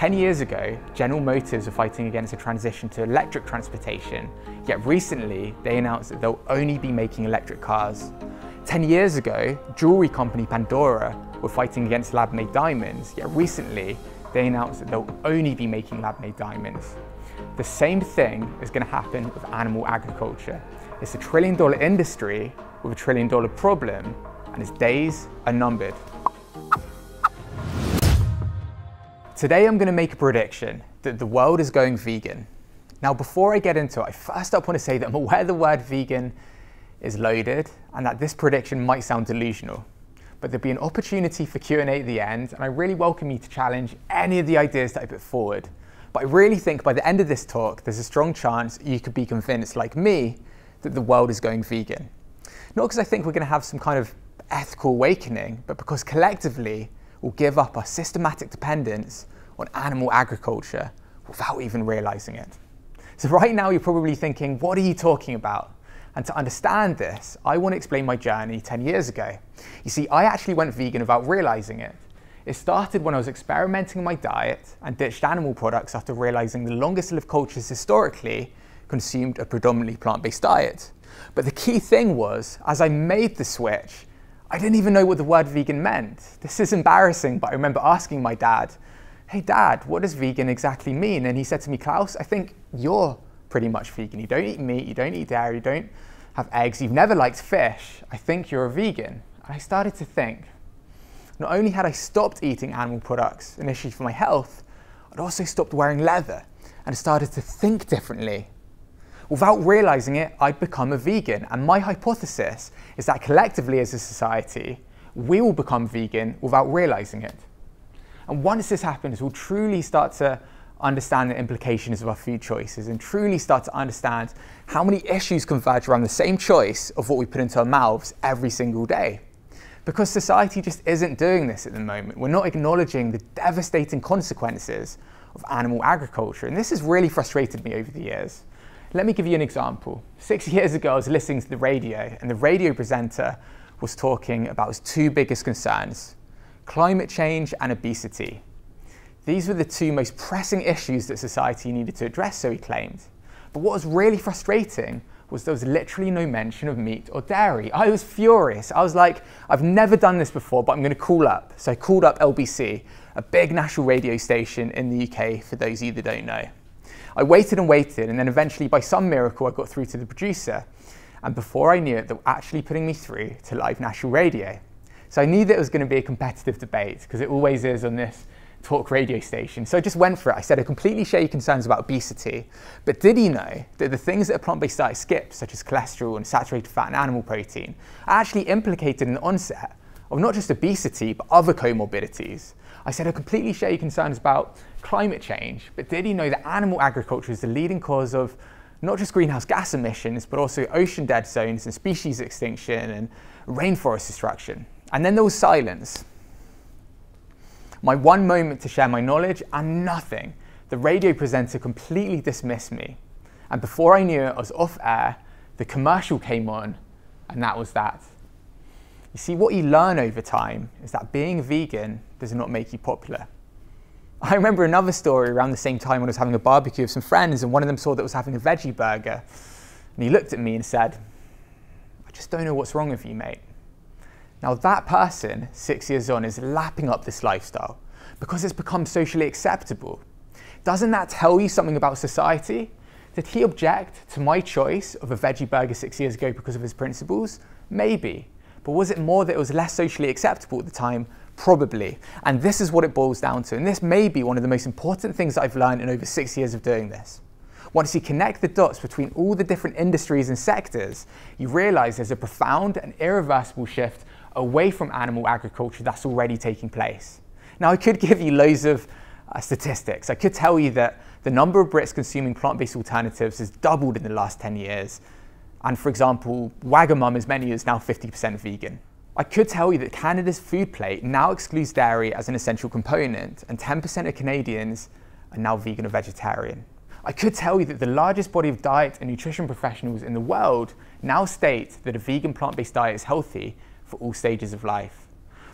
10 years ago, General Motors were fighting against a transition to electric transportation, yet recently they announced that they'll only be making electric cars. 10 years ago, jewelry company Pandora were fighting against lab-made diamonds, yet recently they announced that they'll only be making lab-made diamonds. The same thing is going to happen with animal agriculture. It's a trillion dollar industry with a trillion dollar problem, and its days are numbered. Today I'm going to make a prediction that the world is going vegan. Now before I get into it, I first up want to say that I'm aware the word vegan is loaded and that this prediction might sound delusional. But there'll be an opportunity for Q&A at the end and I really welcome you to challenge any of the ideas that I put forward. But I really think by the end of this talk, there's a strong chance you could be convinced, like me, that the world is going vegan. Not because I think we're going to have some kind of ethical awakening, but because collectively we'll give up our systematic dependence on animal agriculture without even realizing it. So right now you're probably thinking, what are you talking about? And to understand this, I want to explain my journey 10 years ago. You see, I actually went vegan without realizing it. It started when I was experimenting in my diet and ditched animal products after realizing the longest lived cultures historically consumed a predominantly plant-based diet. But the key thing was, as I made the switch, I didn't even know what the word vegan meant. This is embarrassing, but I remember asking my dad, hey dad, what does vegan exactly mean? And he said to me, Klaus, I think you're pretty much vegan. You don't eat meat, you don't eat dairy, you don't have eggs, you've never liked fish. I think you're a vegan. And I started to think, not only had I stopped eating animal products initially for my health, I'd also stopped wearing leather and started to think differently. Without realizing it, I'd become a vegan. And my hypothesis is that collectively as a society, we will become vegan without realizing it. And once this happens, we'll truly start to understand the implications of our food choices and truly start to understand how many issues converge around the same choice of what we put into our mouths every single day. Because society just isn't doing this at the moment. We're not acknowledging the devastating consequences of animal agriculture. And this has really frustrated me over the years. Let me give you an example. Six years ago, I was listening to the radio, and the radio presenter was talking about his two biggest concerns climate change and obesity. These were the two most pressing issues that society needed to address, so he claimed. But what was really frustrating was there was literally no mention of meat or dairy. I was furious. I was like, I've never done this before, but I'm going to call up. So I called up LBC, a big national radio station in the UK, for those of you that don't know. I waited and waited, and then eventually, by some miracle, I got through to the producer. And before I knew it, they were actually putting me through to live national radio. So I knew that it was going to be a competitive debate because it always is on this talk radio station. So I just went for it. I said, I completely share your concerns about obesity, but did you know that the things that a plant-based diet skips, such as cholesterol and saturated fat and animal protein, are actually implicated in the onset of not just obesity, but other comorbidities? I said, I completely share your concerns about climate change, but did you know that animal agriculture is the leading cause of not just greenhouse gas emissions, but also ocean dead zones and species extinction and rainforest destruction? And then there was silence. My one moment to share my knowledge and nothing. The radio presenter completely dismissed me. And before I knew it, I was off air, the commercial came on, and that was that. You see, what you learn over time is that being vegan does it not make you popular. I remember another story around the same time when I was having a barbecue with some friends, and one of them saw that I was having a veggie burger. And he looked at me and said, I just don't know what's wrong with you, mate. Now that person, six years on, is lapping up this lifestyle because it's become socially acceptable. Doesn't that tell you something about society? Did he object to my choice of a veggie burger six years ago because of his principles? Maybe. But was it more that it was less socially acceptable at the time? Probably. And this is what it boils down to. And this may be one of the most important things that I've learned in over six years of doing this. Once you connect the dots between all the different industries and sectors, you realize there's a profound and irreversible shift away from animal agriculture that's already taking place. Now, I could give you loads of uh, statistics. I could tell you that the number of Brits consuming plant-based alternatives has doubled in the last 10 years. And for example, Wagamama's many as now 50% vegan. I could tell you that Canada's food plate now excludes dairy as an essential component, and 10% of Canadians are now vegan or vegetarian. I could tell you that the largest body of diet and nutrition professionals in the world now state that a vegan plant-based diet is healthy for all stages of life.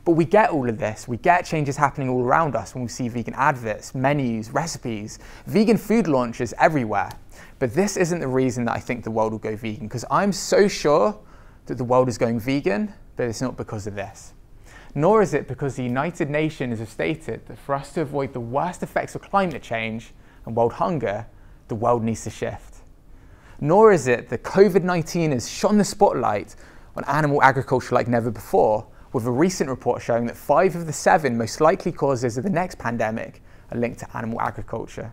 But we get all of this. We get changes happening all around us when we see vegan adverts, menus, recipes, vegan food launches everywhere. But this isn't the reason that I think the world will go vegan, because I'm so sure that the world is going vegan, but it's not because of this. Nor is it because the United Nations have stated that for us to avoid the worst effects of climate change and world hunger, the world needs to shift. Nor is it that COVID 19 has shone the spotlight on animal agriculture like never before, with a recent report showing that five of the seven most likely causes of the next pandemic are linked to animal agriculture.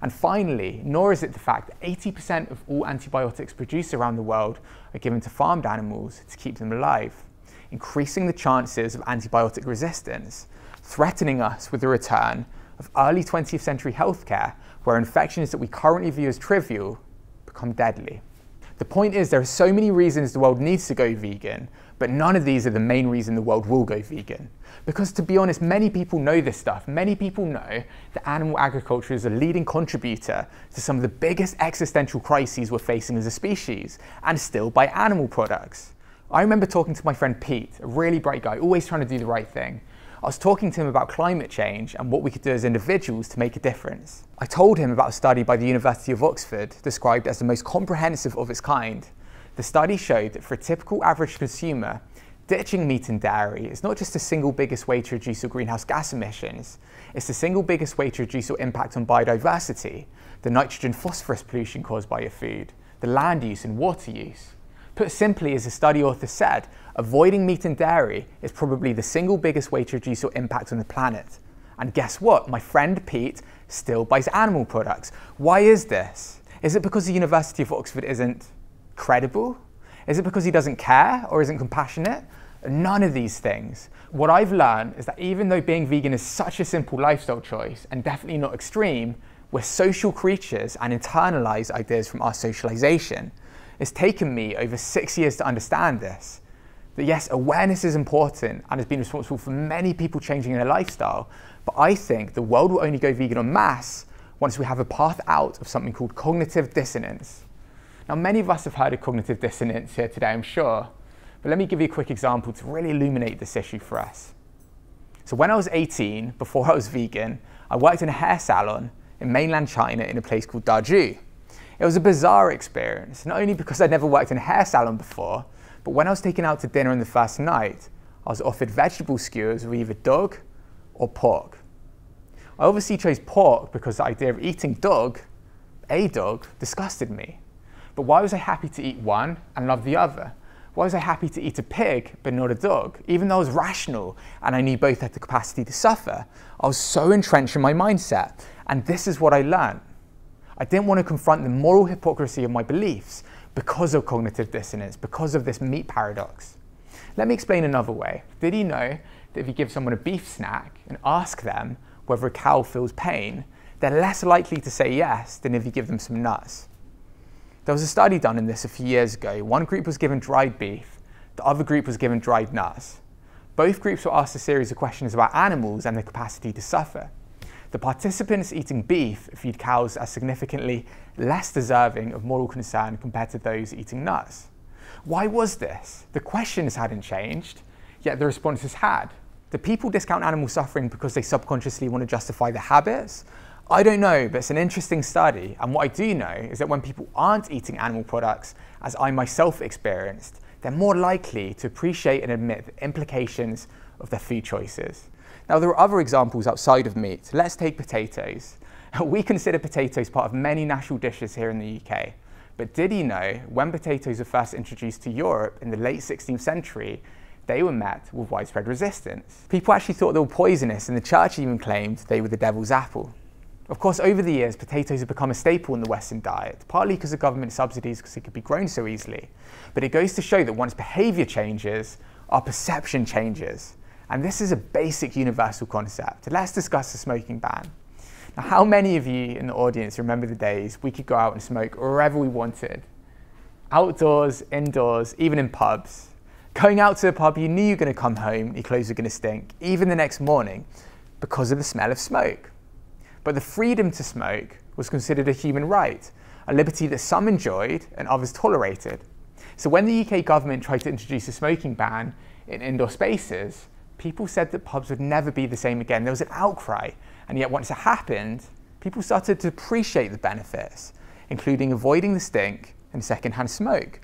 And finally, nor is it the fact that 80% of all antibiotics produced around the world are given to farmed animals to keep them alive, increasing the chances of antibiotic resistance, threatening us with the return of early 20th century healthcare where infections that we currently view as trivial become deadly. The point is, there are so many reasons the world needs to go vegan, but none of these are the main reason the world will go vegan. Because to be honest, many people know this stuff. Many people know that animal agriculture is a leading contributor to some of the biggest existential crises we're facing as a species, and still buy animal products. I remember talking to my friend Pete, a really bright guy, always trying to do the right thing. I was talking to him about climate change and what we could do as individuals to make a difference. I told him about a study by the University of Oxford described as the most comprehensive of its kind. The study showed that for a typical average consumer, ditching meat and dairy is not just the single biggest way to reduce your greenhouse gas emissions, it's the single biggest way to reduce your impact on biodiversity, the nitrogen phosphorus pollution caused by your food, the land use and water use. Put simply, as the study author said, avoiding meat and dairy is probably the single biggest way to reduce your impact on the planet. And guess what? My friend Pete still buys animal products. Why is this? Is it because the University of Oxford isn't credible? Is it because he doesn't care or isn't compassionate? None of these things. What I've learned is that even though being vegan is such a simple lifestyle choice and definitely not extreme, we're social creatures and internalize ideas from our socialization. It's taken me over six years to understand this. That yes, awareness is important and has been responsible for many people changing their lifestyle, but I think the world will only go vegan en masse once we have a path out of something called cognitive dissonance. Now, many of us have heard of cognitive dissonance here today, I'm sure, but let me give you a quick example to really illuminate this issue for us. So, when I was 18, before I was vegan, I worked in a hair salon in mainland China in a place called Dazhu. It was a bizarre experience, not only because I'd never worked in a hair salon before, but when I was taken out to dinner on the first night, I was offered vegetable skewers with either dog or pork. I obviously chose pork because the idea of eating dog, a dog, disgusted me. But why was I happy to eat one and love the other? Why was I happy to eat a pig but not a dog? Even though I was rational and I knew both had the capacity to suffer, I was so entrenched in my mindset. And this is what I learned. I didn't want to confront the moral hypocrisy of my beliefs because of cognitive dissonance, because of this meat paradox. Let me explain another way. Did you know that if you give someone a beef snack and ask them whether a cow feels pain, they're less likely to say yes than if you give them some nuts? There was a study done in this a few years ago. One group was given dried beef, the other group was given dried nuts. Both groups were asked a series of questions about animals and their capacity to suffer. The participants eating beef viewed cows as significantly less deserving of moral concern compared to those eating nuts. Why was this? The questions hadn't changed, yet the responses had. Do people discount animal suffering because they subconsciously want to justify their habits? I don't know, but it's an interesting study. And what I do know is that when people aren't eating animal products, as I myself experienced, they're more likely to appreciate and admit the implications of their food choices. Now, there are other examples outside of meat. Let's take potatoes. We consider potatoes part of many national dishes here in the UK. But did you know when potatoes were first introduced to Europe in the late 16th century, they were met with widespread resistance? People actually thought they were poisonous, and the church even claimed they were the devil's apple. Of course, over the years, potatoes have become a staple in the Western diet, partly because of government subsidies because it could be grown so easily. But it goes to show that once behaviour changes, our perception changes. And this is a basic universal concept. Let's discuss the smoking ban. Now, how many of you in the audience remember the days we could go out and smoke wherever we wanted? Outdoors, indoors, even in pubs. Going out to a pub, you knew you were going to come home, your clothes were going to stink, even the next morning, because of the smell of smoke. But the freedom to smoke was considered a human right, a liberty that some enjoyed and others tolerated. So when the UK government tried to introduce a smoking ban in indoor spaces, people said that pubs would never be the same again. There was an outcry, and yet once it happened, people started to appreciate the benefits, including avoiding the stink and secondhand smoke.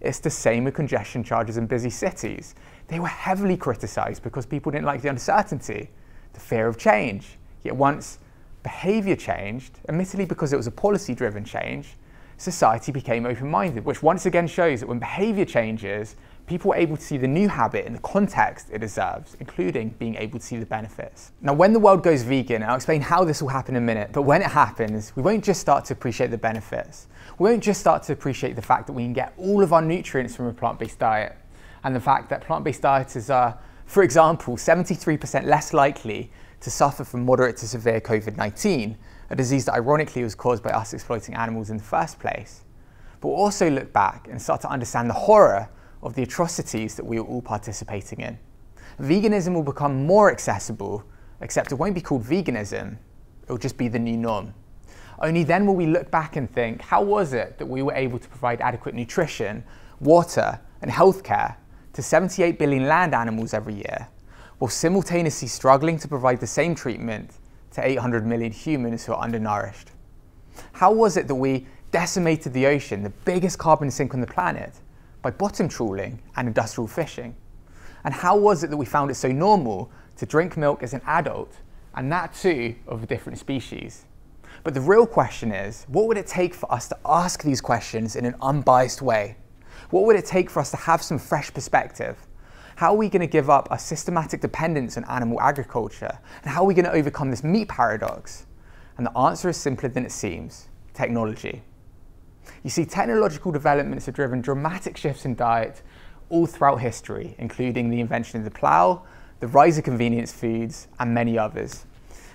It's the same with congestion charges in busy cities. They were heavily criticised because people didn't like the uncertainty, the fear of change. Yet once behaviour changed, admittedly because it was a policy driven change, society became open minded, which once again shows that when behaviour changes, people are able to see the new habit in the context it deserves, including being able to see the benefits. Now, when the world goes vegan, I'll explain how this will happen in a minute, but when it happens, we won't just start to appreciate the benefits. We won't just start to appreciate the fact that we can get all of our nutrients from a plant based diet, and the fact that plant based dieters are, for example, 73% less likely to suffer from moderate to severe COVID 19, a disease that ironically was caused by us exploiting animals in the first place. But we'll also look back and start to understand the horror of the atrocities that we are all participating in. Veganism will become more accessible, except it won't be called veganism, it will just be the new norm. Only then will we look back and think, how was it that we were able to provide adequate nutrition, water, and healthcare to 78 billion land animals every year, while simultaneously struggling to provide the same treatment to 800 million humans who are undernourished? How was it that we decimated the ocean, the biggest carbon sink on the planet, by bottom trawling and industrial fishing? And how was it that we found it so normal to drink milk as an adult, and that too of a different species? But the real question is what would it take for us to ask these questions in an unbiased way? What would it take for us to have some fresh perspective? How are we going to give up our systematic dependence on animal agriculture? And how are we going to overcome this meat paradox? And the answer is simpler than it seems technology. You see, technological developments have driven dramatic shifts in diet all throughout history, including the invention of the plough, the rise of convenience foods, and many others.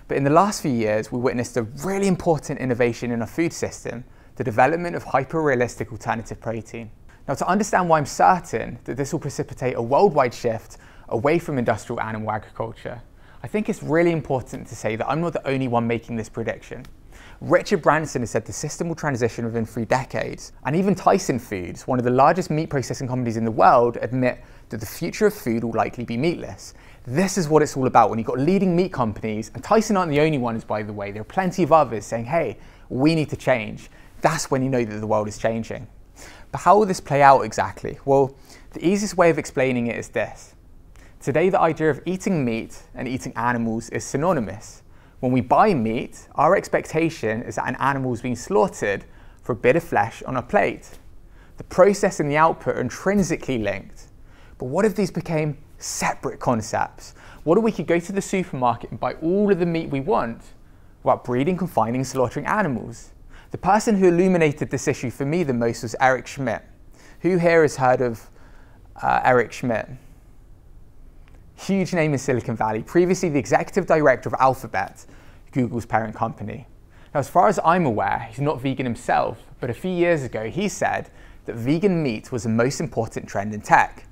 But in the last few years, we witnessed a really important innovation in our food system, the development of hyper-realistic alternative protein. Now, to understand why I'm certain that this will precipitate a worldwide shift away from industrial animal agriculture, I think it's really important to say that I'm not the only one making this prediction. Richard Branson has said the system will transition within three decades. And even Tyson Foods, one of the largest meat processing companies in the world, admit that the future of food will likely be meatless. This is what it's all about when you've got leading meat companies, and Tyson aren't the only ones, by the way, there are plenty of others saying, hey, we need to change. That's when you know that the world is changing. But how will this play out exactly? Well, the easiest way of explaining it is this. Today, the idea of eating meat and eating animals is synonymous. When we buy meat, our expectation is that an animal is being slaughtered for a bit of flesh on a plate. The process and the output are intrinsically linked. But what if these became separate concepts? What if we could go to the supermarket and buy all of the meat we want without breeding, confining, slaughtering animals? The person who illuminated this issue for me the most was Eric Schmidt. Who here has heard of uh, Eric Schmidt? Huge name in Silicon Valley, previously the executive director of Alphabet, Google's parent company. Now, as far as I'm aware, he's not vegan himself, but a few years ago he said that vegan meat was the most important trend in tech.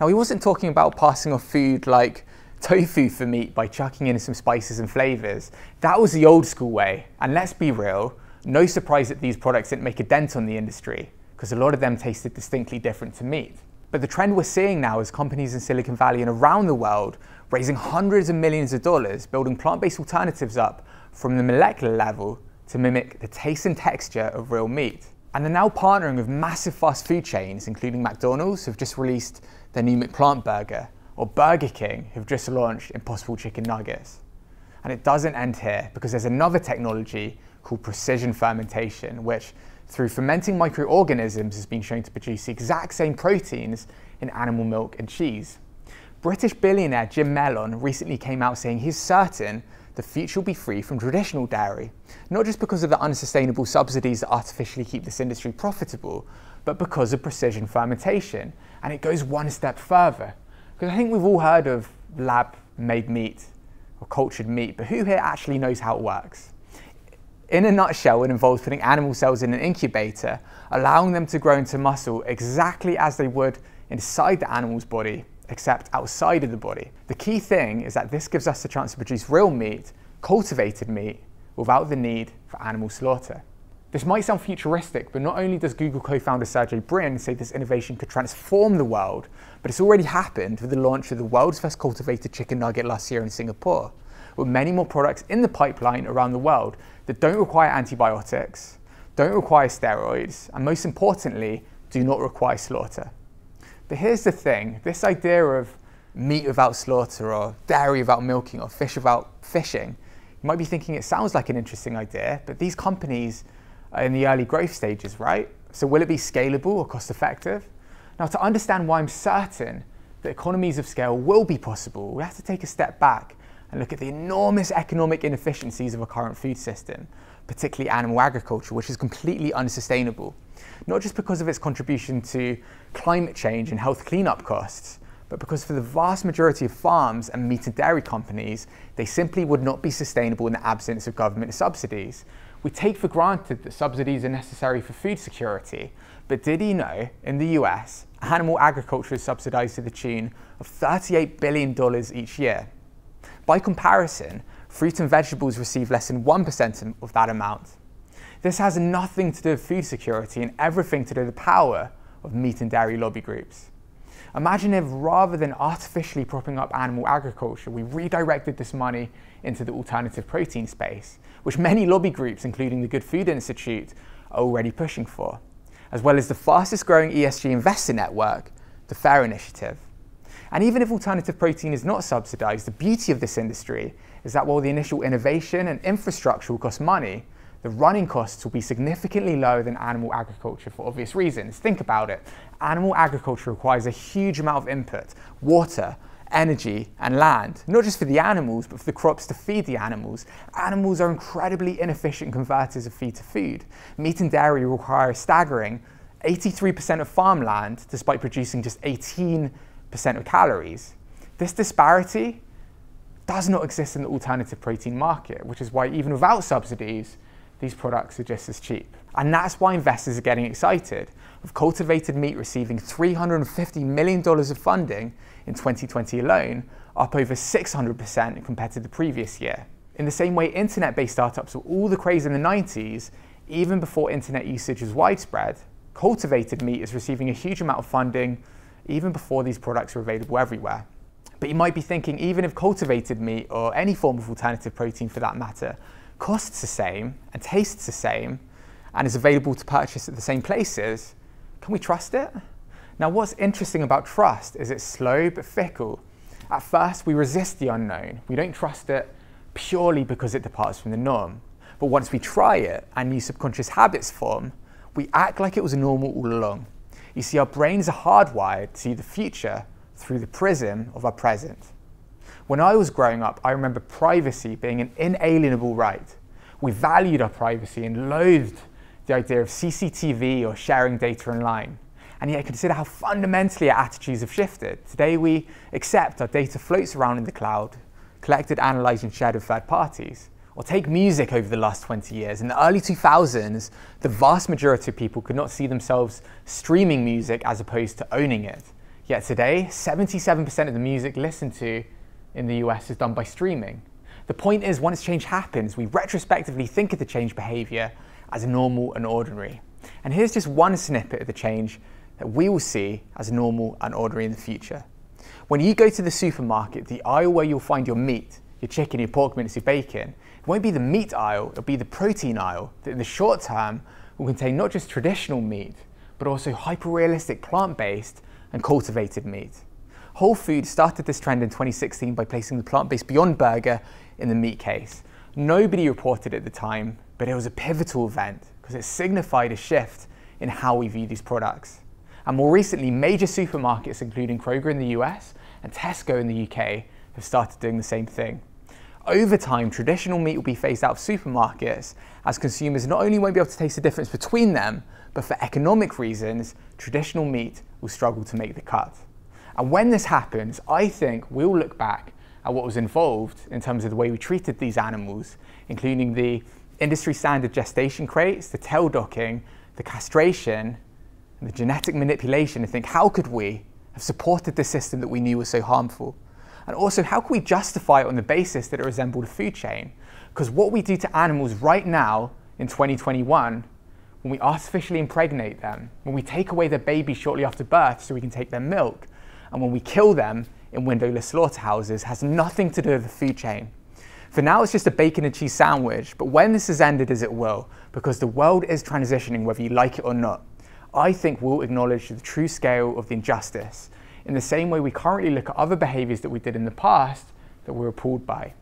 Now, he wasn't talking about passing off food like tofu for meat by chucking in some spices and flavors. That was the old school way, and let's be real, no surprise that these products didn't make a dent on the industry, because a lot of them tasted distinctly different to meat. But the trend we're seeing now is companies in Silicon Valley and around the world raising hundreds of millions of dollars building plant based alternatives up from the molecular level to mimic the taste and texture of real meat. And they're now partnering with massive fast food chains, including McDonald's, who've just released their new McPlant burger, or Burger King, who've just launched Impossible Chicken Nuggets. And it doesn't end here because there's another technology called precision fermentation, which through fermenting microorganisms has been shown to produce the exact same proteins in animal milk and cheese. British billionaire Jim Mellon recently came out saying he's certain the future will be free from traditional dairy, not just because of the unsustainable subsidies that artificially keep this industry profitable, but because of precision fermentation. And it goes one step further. Because I think we've all heard of lab made meat or cultured meat, but who here actually knows how it works? In a nutshell, it involves putting animal cells in an incubator, allowing them to grow into muscle exactly as they would inside the animal's body, except outside of the body. The key thing is that this gives us the chance to produce real meat, cultivated meat, without the need for animal slaughter. This might sound futuristic, but not only does Google co-founder Sergey Brin say this innovation could transform the world, but it's already happened with the launch of the world's first cultivated chicken nugget last year in Singapore, with many more products in the pipeline around the world that don't require antibiotics, don't require steroids, and most importantly, do not require slaughter. But here's the thing, this idea of meat without slaughter or dairy without milking or fish without fishing, you might be thinking it sounds like an interesting idea, but these companies are in the early growth stages, right? So will it be scalable or cost effective? Now to understand why I'm certain that economies of scale will be possible, we have to take a step back and look at the enormous economic inefficiencies of our current food system, particularly animal agriculture, which is completely unsustainable. Not just because of its contribution to climate change and health cleanup costs, but because for the vast majority of farms and meat and dairy companies, they simply would not be sustainable in the absence of government subsidies, we take for granted that subsidies are necessary for food security, but did you know in the US, animal agriculture is subsidized to the tune of $38 billion each year? By comparison, fruit and vegetables receive less than 1% of that amount. This has nothing to do with food security and everything to do with the power of meat and dairy lobby groups. Imagine if rather than artificially propping up animal agriculture, we redirected this money into the alternative protein space, which many lobby groups, including the Good Food Institute, are already pushing for, as well as the fastest growing ESG investor network, the FAIRR Initiative. And even if alternative protein is not subsidized, the beauty of this industry is that while the initial innovation and infrastructure will cost money, the running costs will be significantly lower than animal agriculture for obvious reasons. Think about it. Animal agriculture requires a huge amount of input, water, energy, and land, not just for the animals, but for the crops to feed the animals. Animals are incredibly inefficient converters of feed to food. Meat and dairy require staggering 83% of farmland despite producing just 18% of calories. This disparity does not exist in the alternative protein market, which is why even without subsidies, these products are just as cheap. And that's why investors are getting excited, with cultivated meat receiving $350 million of funding in 2020 alone, up over 600% compared to the previous year. In the same way, internet based startups were all the craze in the 90s, even before internet usage was widespread, cultivated meat is receiving a huge amount of funding even before these products are available everywhere. But you might be thinking, even if cultivated meat, or any form of alternative protein for that matter, costs the same and tastes the same and is available to purchase at the same places, can we trust it? Now, what's interesting about trust is it's slow but fickle. At first, we resist the unknown. We don't trust it purely because it departs from the norm. But once we try it and new subconscious habits form, we act like it was normal all along. You see, our brains are hardwired to see the future through the prism of our present. When I was growing up, I remember privacy being an inalienable right. We valued our privacy and loathed the idea of CCTV or sharing data online. And yet consider how fundamentally our attitudes have shifted. Today we accept our data floats around in the cloud, collected, analysed and shared with third parties. Or take music over the last 20 years. In the early 2000s, the vast majority of people could not see themselves streaming music as opposed to owning it. Yet today, 77% of the music listened to in the US is done by streaming. The point is, once change happens, we retrospectively think of the change behavior as normal and ordinary. And here's just one snippet of the change that we will see as normal and ordinary in the future. When you go to the supermarket, the aisle where you'll find your meat, your chicken, your pork mince, your bacon, it won't be the meat aisle, it'll be the protein aisle that in the short term will contain not just traditional meat, but also hyper-realistic plant-based and cultivated meat. Whole Foods started this trend in 2016 by placing the plant-based Beyond Burger in the meat case. Nobody reported at the time, but it was a pivotal event because it signified a shift in how we view these products. And more recently, major supermarkets, including Kroger in the US and Tesco in the UK, have started doing the same thing. Over time, traditional meat will be phased out of supermarkets as consumers not only won't be able to taste the difference between them, but for economic reasons, traditional meat will struggle to make the cut. And when this happens, I think we'll look back at what was involved in terms of the way we treated these animals, including the industry standard gestation crates, the tail docking, the castration, and the genetic manipulation, and think how could we have supported the system that we knew was so harmful? And also, how can we justify it on the basis that it resembled a food chain? Because what we do to animals right now in 2021 when we artificially impregnate them, when we take away their babies shortly after birth so we can take their milk, and when we kill them in windowless slaughterhouses has nothing to do with the food chain. For now, it's just a bacon and cheese sandwich, but when this is ended, as it will, because the world is transitioning whether you like it or not, I think we'll acknowledge the true scale of the injustice in the same way we currently look at other behaviours that we did in the past that we're appalled by.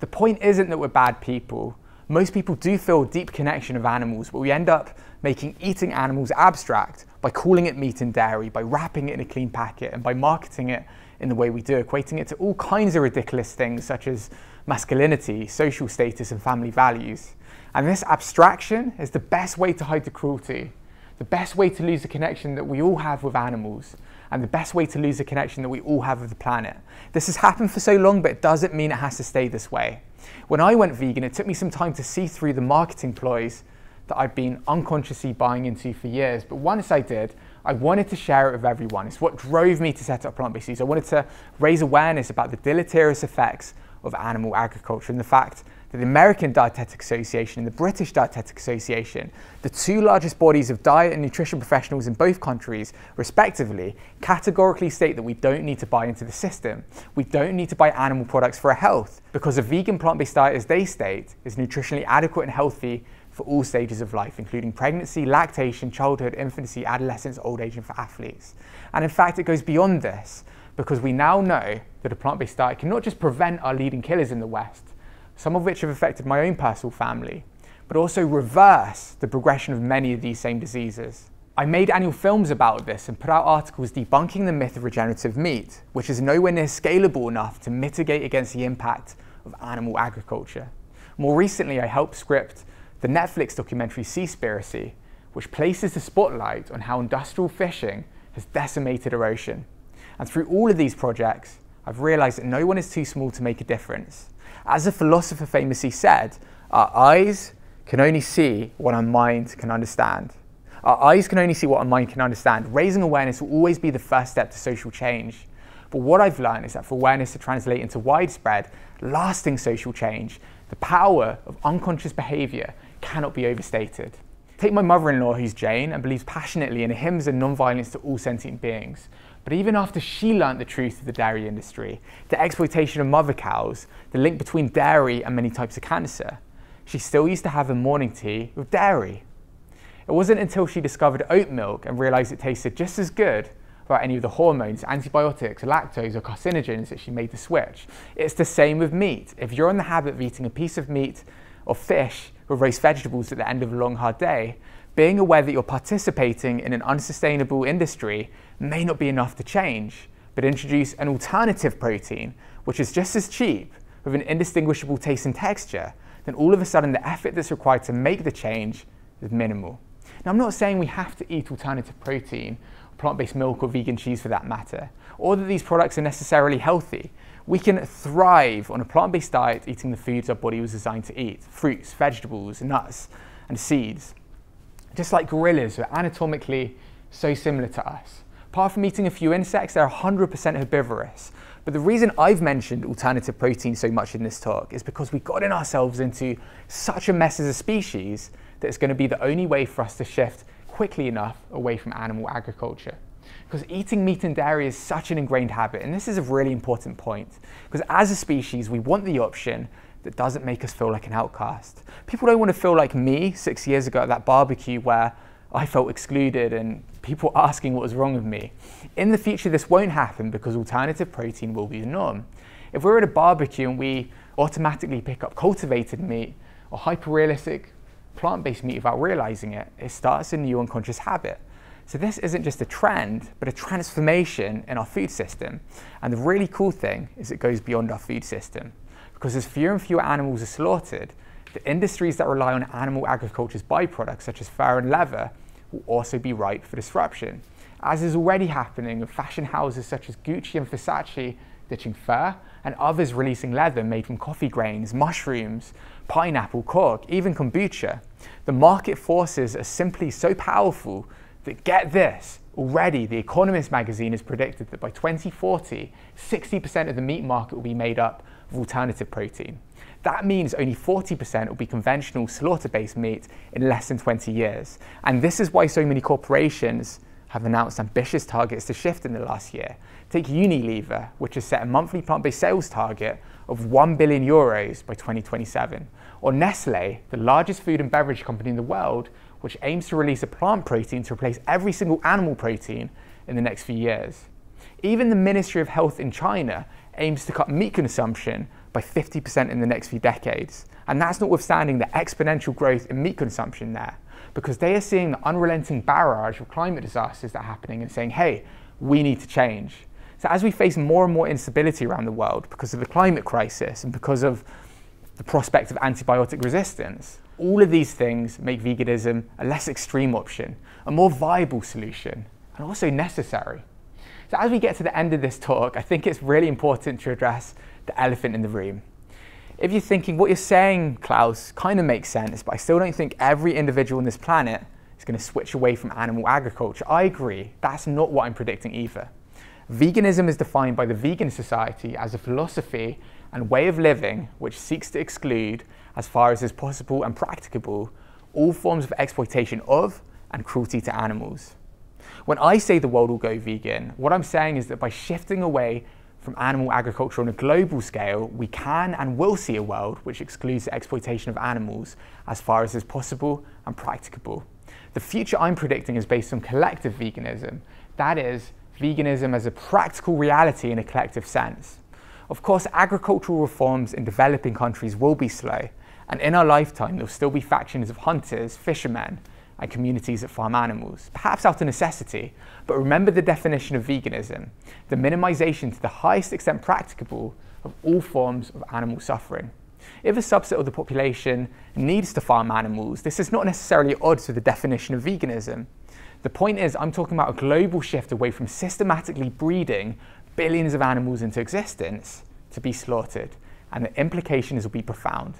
The point isn't that we're bad people. Most people do feel a deep connection of animals, but we end up making eating animals abstract by calling it meat and dairy, by wrapping it in a clean packet, and by marketing it in the way we do, equating it to all kinds of ridiculous things such as masculinity, social status, and family values. And this abstraction is the best way to hide the cruelty, the best way to lose the connection that we all have with animals, and the best way to lose the connection that we all have with the planet. This has happened for so long, but it doesn't mean it has to stay this way. When I went vegan, it took me some time to see through the marketing ploys that I've been unconsciously buying into for years. But once I did, I wanted to share it with everyone. It's what drove me to set up Plant Based. I wanted to raise awareness about the deleterious effects of animal agriculture and the fact the American Dietetic Association and the British Dietetic Association, the two largest bodies of diet and nutrition professionals in both countries, respectively, categorically state that we don't need to buy into the system. We don't need to buy animal products for our health because a vegan plant based diet, as they state, is nutritionally adequate and healthy for all stages of life, including pregnancy, lactation, childhood, infancy, adolescence, old age, and for athletes. And in fact, it goes beyond this because we now know that a plant based diet can not just prevent our leading killers in the West, some of which have affected my own personal family, but also reverse the progression of many of these same diseases. I made annual films about this and put out articles debunking the myth of regenerative meat, which is nowhere near scalable enough to mitigate against the impact of animal agriculture. More recently, I helped script the Netflix documentary Seaspiracy, which places the spotlight on how industrial fishing has decimated our ocean. And through all of these projects, I've realized that no one is too small to make a difference. As a philosopher famously said, our eyes can only see what our mind can understand. Our eyes can only see what our mind can understand. Raising awareness will always be the first step to social change. But what I've learned is that for awareness to translate into widespread, lasting social change, the power of unconscious behavior cannot be overstated. Take my mother-in-law who's Jain, and believes passionately in hymns and non-violence to all sentient beings. But even after she learnt the truth of the dairy industry, the exploitation of mother cows, the link between dairy and many types of cancer, she still used to have a morning tea with dairy. It wasn't until she discovered oat milk and realised it tasted just as good without any of the hormones, antibiotics, lactose, or carcinogens that she made the switch. It's the same with meat. If you're in the habit of eating a piece of meat or fish with roast vegetables at the end of a long, hard day, being aware that you're participating in an unsustainable industry may not be enough to change, but introduce an alternative protein, which is just as cheap, with an indistinguishable taste and texture, then all of a sudden the effort that's required to make the change is minimal. Now, I'm not saying we have to eat alternative protein, plant based milk, or vegan cheese for that matter, or that these products are necessarily healthy. We can thrive on a plant based diet eating the foods our body was designed to eat fruits, vegetables, nuts, and seeds. Just like gorillas who are anatomically so similar to us. Apart from eating a few insects, they're 100% herbivorous. But the reason I've mentioned alternative protein so much in this talk is because we got in ourselves into such a mess as a species that it's going to be the only way for us to shift quickly enough away from animal agriculture. Because eating meat and dairy is such an ingrained habit, and this is a really important point. Because as a species, we want the option that doesn't make us feel like an outcast. People don't want to feel like me six years ago at that barbecue where I felt excluded and people asking what was wrong with me. In the future, this won't happen because alternative protein will be the norm. If we're at a barbecue and we automatically pick up cultivated meat or hyper-realistic plant-based meat without realizing it, it starts a new unconscious habit. So this isn't just a trend, but a transformation in our food system. And the really cool thing is it goes beyond our food system. Because as fewer and fewer animals are slaughtered, the industries that rely on animal agriculture's byproducts, such as fur and leather, will also be ripe for disruption, as is already happening with fashion houses such as Gucci and Versace ditching fur, and others releasing leather made from coffee grains, mushrooms, pineapple, cork, even kombucha. The market forces are simply so powerful that get this, already The Economist magazine has predicted that by 2040, 60% of the meat market will be made up of alternative protein. That means only 40% will be conventional slaughter-based meat in less than 20 years. And this is why so many corporations have announced ambitious targets to shift in the last year. Take Unilever, which has set a monthly plant-based sales target of 1 billion euros by 2027, or Nestle, the largest food and beverage company in the world, which aims to release a plant protein to replace every single animal protein in the next few years. Even the Ministry of Health in China aims to cut meat consumption by 50% in the next few decades. And that's notwithstanding the exponential growth in meat consumption there, because they are seeing the unrelenting barrage of climate disasters that are happening and saying, hey, we need to change. So as we face more and more instability around the world because of the climate crisis and because of the prospect of antibiotic resistance, all of these things make veganism a less extreme option, a more viable solution, and also necessary. So as we get to the end of this talk, I think it's really important to address the elephant in the room. If you're thinking what you're saying, Klaus, kind of makes sense, but I still don't think every individual on this planet is going to switch away from animal agriculture. I agree, that's not what I'm predicting either. Veganism is defined by the Vegan Society as a philosophy and way of living which seeks to exclude, as far as is possible and practicable, all forms of exploitation of and cruelty to animals. When I say the world will go vegan, what I'm saying is that by shifting away from animal agriculture on a global scale, we can and will see a world which excludes the exploitation of animals as far as is possible and practicable. The future I'm predicting is based on collective veganism, that is, veganism as a practical reality in a collective sense. Of course, agricultural reforms in developing countries will be slow, and in our lifetime, there'll still be factions of hunters, fishermen, and communities that farm animals, perhaps out of necessity, but remember the definition of veganism, the minimization to the highest extent practicable of all forms of animal suffering. If a subset of the population needs to farm animals, this is not necessarily odd to the definition of veganism. The point is, I'm talking about a global shift away from systematically breeding billions of animals into existence to be slaughtered, and the implications will be profound.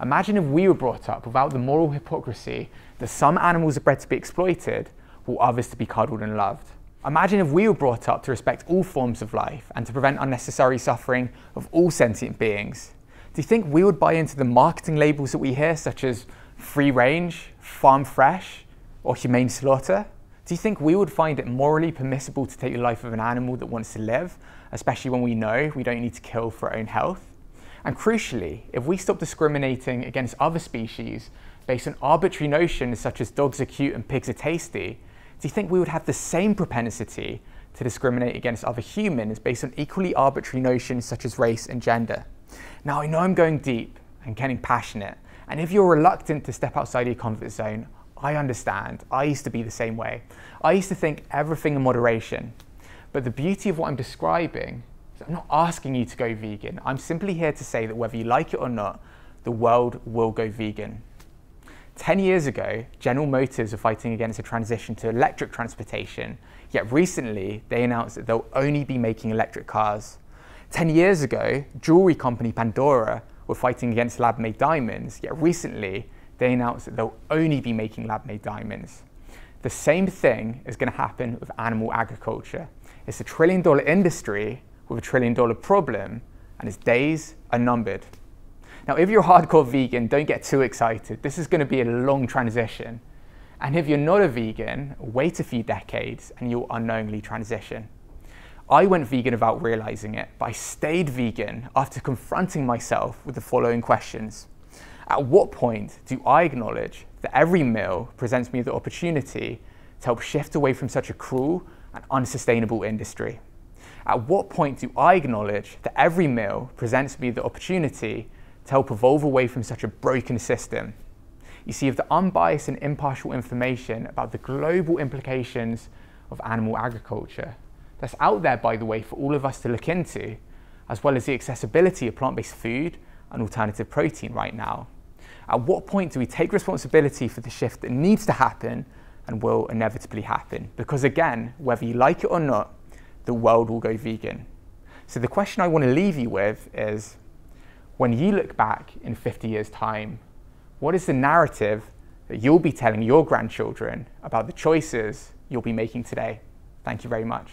Imagine if we were brought up without the moral hypocrisy that some animals are bred to be exploited, while others to be cuddled and loved. Imagine if we were brought up to respect all forms of life and to prevent unnecessary suffering of all sentient beings. Do you think we would buy into the marketing labels that we hear, such as free range, farm fresh, or humane slaughter? Do you think we would find it morally permissible to take the life of an animal that wants to live, especially when we know we don't need to kill for our own health? And crucially, if we stop discriminating against other species based on arbitrary notions such as dogs are cute and pigs are tasty, do you think we would have the same propensity to discriminate against other humans based on equally arbitrary notions such as race and gender? Now, I know I'm going deep and getting passionate, and if you're reluctant to step outside your comfort zone, I understand. I used to be the same way. I used to think everything in moderation. But the beauty of what I'm describing is I'm not asking you to go vegan. I'm simply here to say that whether you like it or not, the world will go vegan. 10 years ago, General Motors were fighting against a transition to electric transportation, yet recently they announced that they'll only be making electric cars. 10 years ago, jewelry company Pandora were fighting against lab-made diamonds, yet recently they announced that they'll only be making lab-made diamonds. The same thing is going to happen with animal agriculture. It's a trillion dollar industry with a trillion dollar problem and its days are numbered. Now, if you're a hardcore vegan, don't get too excited. This is going to be a long transition. And if you're not a vegan, wait a few decades and you'll unknowingly transition. I went vegan without realizing it, but I stayed vegan after confronting myself with the following questions. At what point do I acknowledge that every meal presents me the opportunity to help shift away from such a cruel and unsustainable industry? At what point do I acknowledge that every meal presents me the opportunity to help evolve away from such a broken system? You see, if the unbiased and impartial information about the global implications of animal agriculture that's out there, by the way, for all of us to look into, as well as the accessibility of plant-based food and alternative protein right now. At what point do we take responsibility for the shift that needs to happen and will inevitably happen? Because again, whether you like it or not, the world will go vegan. So the question I want to leave you with is, when you look back in 50 years' time, what is the narrative that you'll be telling your grandchildren about the choices you'll be making today? Thank you very much.